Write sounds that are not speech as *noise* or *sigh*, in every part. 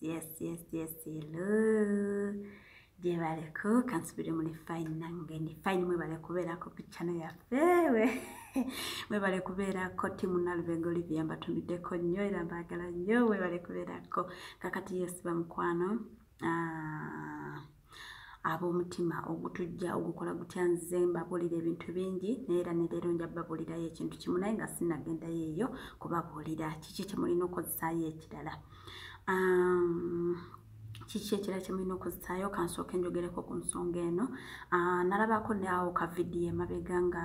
yes yes yes hello. Gyebaleko kansubire muli fine nange. Ndi fine mwebale kubeerako ku chano yaffe. *laughs* Mwebale kubeerako timu nalubega olivia mbatumiddeko nnyo era mbaagala nnyo. Webale kubeerako kakati yes bamukwano ah, ab'omutima ogutujja ogukola gutya nze mbabuulira ebintu bingi naye era neleero nja babuulirayo ekintu kimu naye nga sinagendayo eyo kubabuulira. Kiki kyemulina okukozesaayo ekirala kiki ekirala kyemulina okukozesaayo kansooka enjogereko ku nsonga eno. Ah, nalabako naawo ka vidiyo emabega nga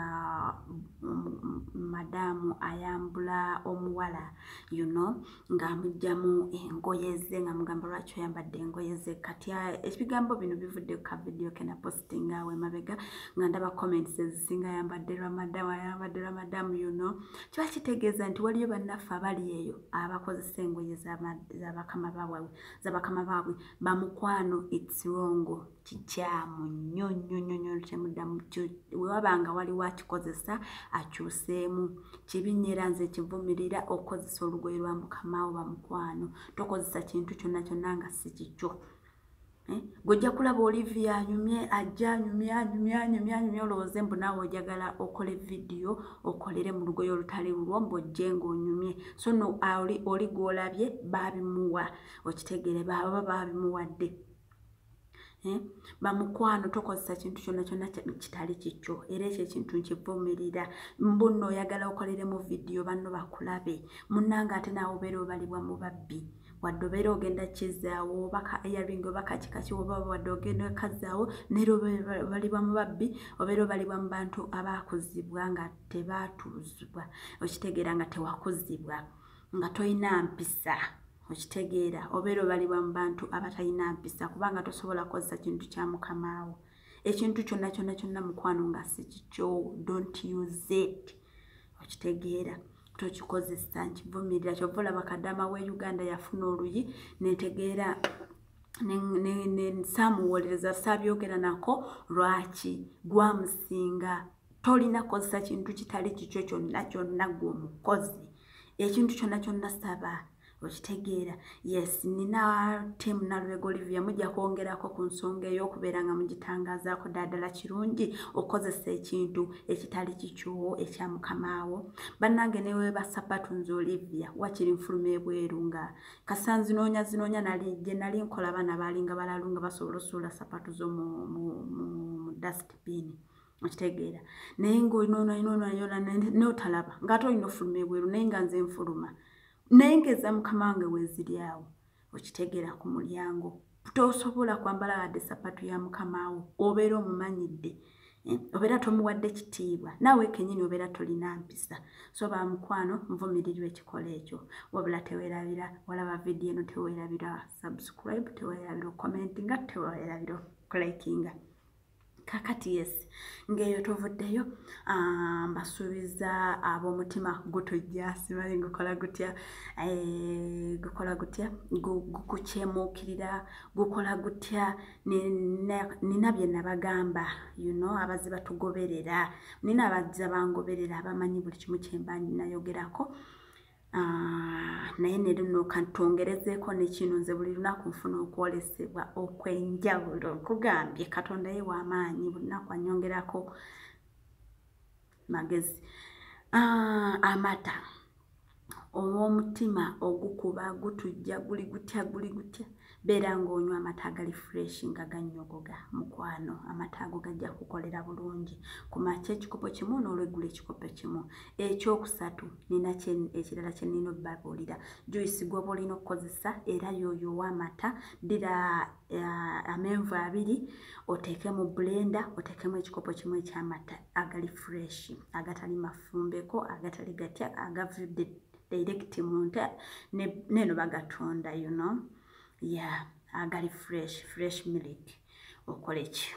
madaamu ayambula omuwala you know ng'amugyamu engoye ze nga mugamba lwaki oyambadde engoye ze. Kati ah, ebigambo bino bivudde ka vidiyo kena positinga awo emabega nga ndaba comments ezisinga ayambadde lwa madaamu ayambadde lwa madaamu you know. Kiba kitegeeza nti waliyo bannaffe abali eyo abakozesa engoye z'abakama baabwe. Bamukwano its wrong kikyamu nnyo nnyo nnyo nnyo temuddamu wewabanga waliwo akikozesa akyuseemu. Kibi nnyo era nze kivumirira okukozesa olugoye lwa mukamaawo bamukwano tokozesa kintu kyonna kyonna nga si kikyo. Eh, gwojja kulaba olivia anyumye ajja anyumye anyumye anyumye anyumye olowooze mbu naawe ojagala okole vidiyo okolere mu lugoye olutali lulwo mbojje ng'onyumye. So no oli, gw'olabye baabimuwa okitegeere baba baabimuwadde bamukwano tokozesa kintu kyonna kyonna kitali kikyo. Era ekyo ekintu nkivumirira. Mbu nno oyagala okoleremu vidiyo banno bakulabe. Munnanga ate naawe obeera obalibwa mu babbi. Wadde obeera ogenda kizaawo oba ka eyaring oba kakikaki oba wadde ogenda kazaawo obeera obalibwa mu babbi obeera obalibwa mu bantu abaakuzibwa nga tebaatuuzibwa okitegeera nga tewakuzibwa nga toyina mpisa okitegeera obeera obalibwa mu bantu abatalina mpisa kubanga tosobola kukozesa kintu kya mukamaawo ekintu kyonna kyonna kyonna mukwano nga si kikyo don't use it. Okitegeera tokikozesa nkivumirira. Kyova olaba kadama w'e uganda yafuna oluyi netegeera ne- ne- ne- saamuwolereza saabyogera nako lwaki? Gwamusinga tolina kukozesa kintu kitali kikyo kyonna kyonna gwe omukozi. Ekintu kyonna kyonna saba okitegeera yes nina tiimu nalubega olivia mujja kwongerako ku nsonga ey'okubeera nga mugitangazaako ddala kirungi okukozesa ekintu ekitali kikyowo ekya mukamaawo bannange newe basapatu nze olivia wakiri nfuluma ebweru nga kasanzinoonya zinoonya nali gye nali nkola abaana baalinga balalu nga basobola osuula sapatu zo mu, dustbin okitegeera naye ngaonoonayonayona notalaba ngaate olina ofuluma ebweru naye nga nze nfuluma naye ngeza mukama wange weeziri awo okitegeera ku mulyango. Tosobola kwambala wadde sapatu ya mukamaawo obeera omumanyidde. Eh, obeera tomuwadde kitiibwa. Naawe kenyini obeera tolina mpisa. So bamukwano nvumirirwa ekikola ekyo. Wabula teweerabira walaba vidiyo eno teweerabira subscribe teweerabira okomentinga teweerabira okulikinga kakati yes ngaeyo tovuddeyo mbasuubiza ab'omutima gutujja simanyi gukola gutya gukola gutya gu- gukukyemuukirira gukola gutya nina bye nabagamba you know abazze batugoberera nina abazza bangoberera abamanyi buli kimu kyemba nayogerako Ah, naye ne luno kantongerezeeko nekino nze buli lunaku nfuna okwolesebwa okwenjawulo. Nkugambye katonda ye w'amaanyi buli lunaku anyongerako magezi. Ah, amata ow'omutima ogukuba gutujja guli gutya guli gutya beera ng'onywa amata agali fresh nga gannyogoga mukwano amata ago gajja kukolera bulungi. Ku makya ekikopo kimu n'olweggula ekikopo kimu. Ekyokusatu nina ekirala kye nnina obbabuulira. Juice gw'oba olina okukozesa era yoyo ow'amata ddira ah, amenvu abiri oteeke mu blenda oteekemu ekikopo kimu ekyamata agali fresh agatali mafumbeko agatali gatya agavudde direct mu ne- neno bagatunda you know? Yeah agali fresh fresh milk okole ki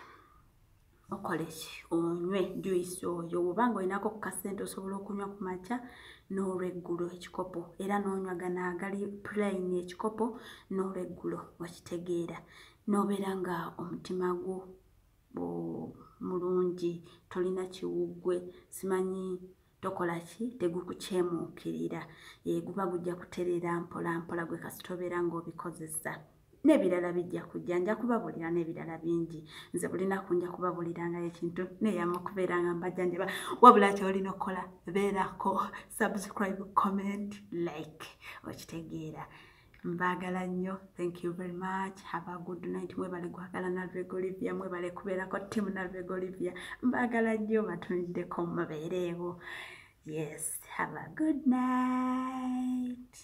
okole ki onywe juice oyo. Bwobanga olinako ku kasente osobola okunywa ku makya n'olweggulo ekikopo. Era n'onywa gano agali plain ekikopo n'olweggulo wakitegeera n'obeera nga omutima gwo mulungi tolina kiwuggwe simanyi tokola ki? Tegukukyemuukirira guba gujja kuterera mpola mpola gwe kasitobeera ng'obikozesa. N'ebirala bijja kujja. Nja kubabulira n'ebirala bingi. Nze bulinaku nja kubabulirangayo ekintu neyama okubeera nga mbajjanjaba wabula kyolina okukola beerako subscribe comment like okitegeera mbaagala nnyo thank you very much. Have a good night. Mwebale gwagala nalvega olivia mwebale kubeerako timu nalvega olivia. Mbaagala nnyo batuniddeko mubeereewo yes have a good night